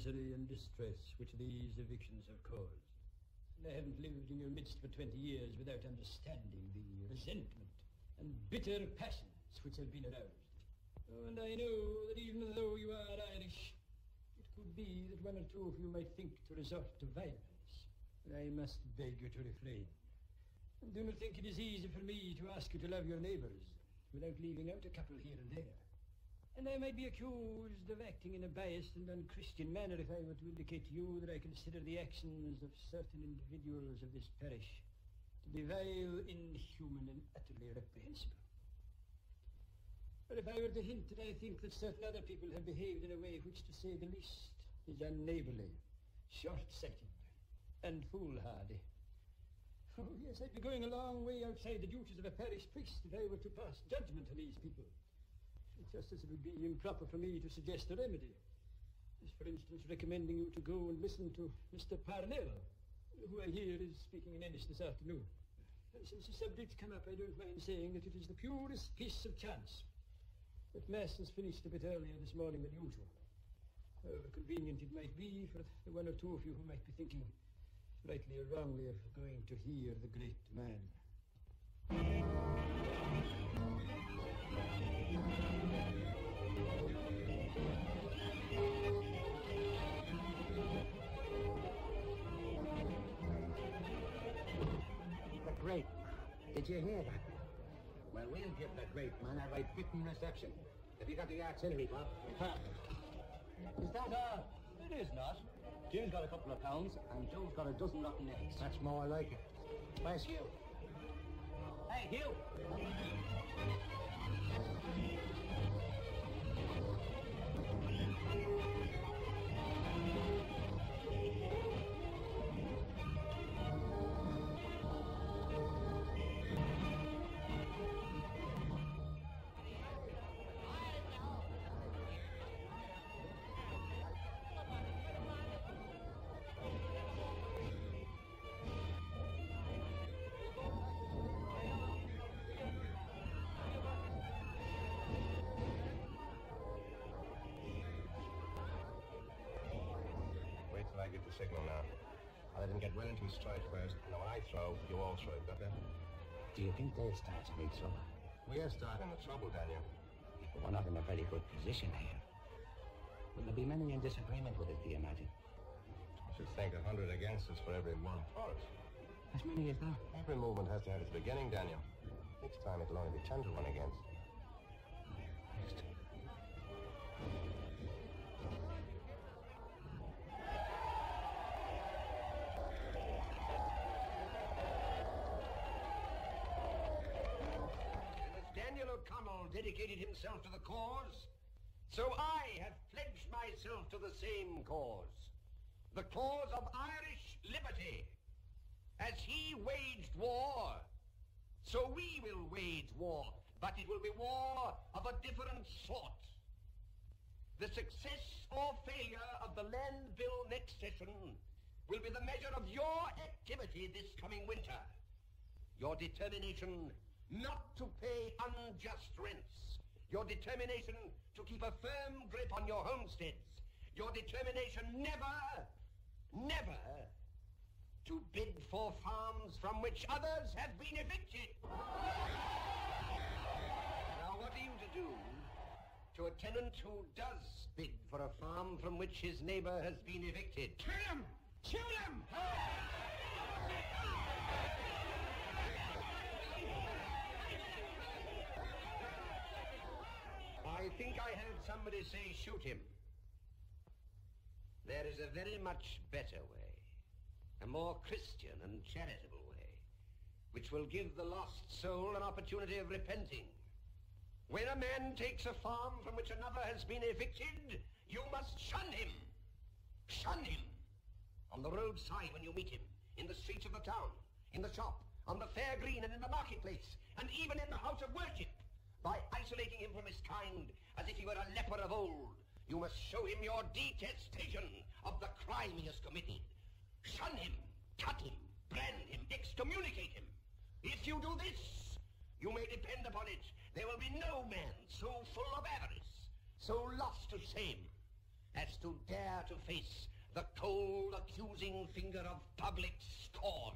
misery and distress which these evictions have caused. And I haven't lived in your midst for twenty years without understanding the resentment and bitter passions which have been aroused. Oh, and I know that even though you are Irish, it could be that one or two of you might think to resort to violence. But I must beg you to refrain. And do not think it is easy for me to ask you to love your neighbours without leaving out a couple here and there. And I might be accused of acting in a biased and unchristian manner if I were to indicate to you that I consider the actions of certain individuals of this parish to be vile, inhuman, and utterly reprehensible. But if I were to hint that I think that certain other people have behaved in a way which, to say the least, is unneighborly, short-sighted, and foolhardy, oh, yes, I'd be going a long way outside the duties of a parish priest if I were to pass judgment on these people. Just as it would be improper for me to suggest a remedy. As, for instance, recommending you to go and listen to Mr. Parnell, who I hear is speaking in Ennis this afternoon. Uh, Since the subject's come up, I don't mind saying that it is the purest piece of chance that Mass has finished a bit earlier this morning than usual. However convenient it might be for the one or two of you who might be thinking, rightly or wrongly, of going to hear the great man. The great. Did you hear that? Well, we'll give the great man a right fitting reception. Have you got the artillery, Bob? Is that all? It is not. Jim's got a couple of pounds, and Joe's got a dozen rotten eggs. That's more like it. Where's Hugh? Hey, Hugh! Signal now. I'll let him get well into his stride first, and when I throw, you all throw. Got that? Do you think they'll start to make trouble? We're starting the trouble, Daniel. We're not in a very good position here. Will there be many in disagreement with it, do you imagine? I should think a hundred against us for every one for us. As many as that? Every movement has to have its beginning, Daniel. Next time it'll only be ten to one against. Dedicated himself to the cause, so I have pledged myself to the same cause. The cause of Irish liberty. As he waged war, so we will wage war, but it will be war of a different sort. The success or failure of the land bill next session will be the measure of your activity this coming winter. Your determination not to pay unjust. Your determination to keep a firm grip on your homesteads. Your determination never, never to bid for farms from which others have been evicted. Now, what are you to do to a tenant who does bid for a farm from which his neighbor has been evicted? Kill him! Kill him! Think I heard somebody say shoot him. There is a very much better way, a more Christian and charitable way, which will give the lost soul an opportunity of repenting. When a man takes a farm from which another has been evicted, you must shun him. Shun him. On the roadside when you meet him, in the streets of the town, in the shop, on the fair green and in the marketplace, and even in the house of worship. By isolating him from his kind as if he were a leper of old, you must show him your detestation of the crime he has committed. Shun him, cut him, brand him, excommunicate him. If you do this, you may depend upon it, there will be no man so full of avarice, so lost to shame, as to dare to face the cold, accusing finger of public scorn.